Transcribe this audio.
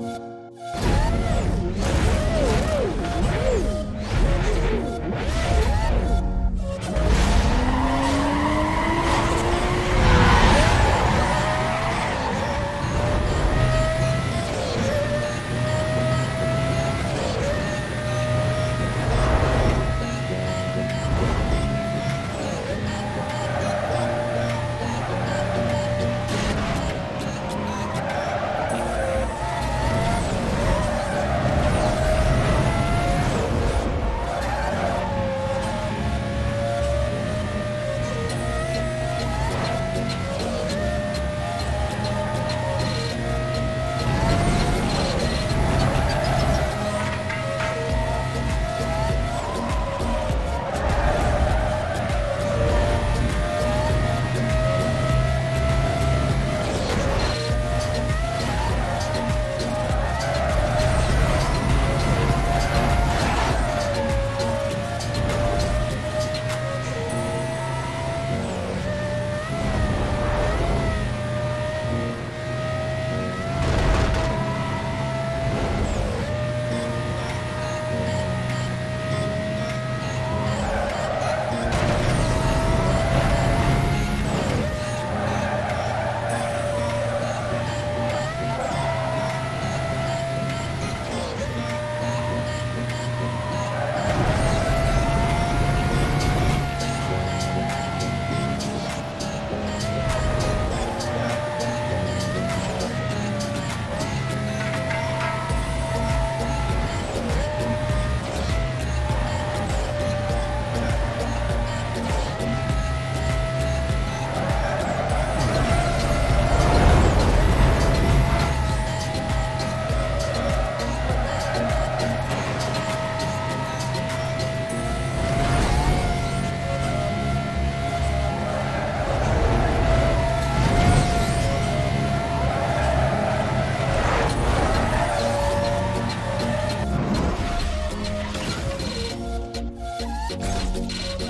you. Yeah.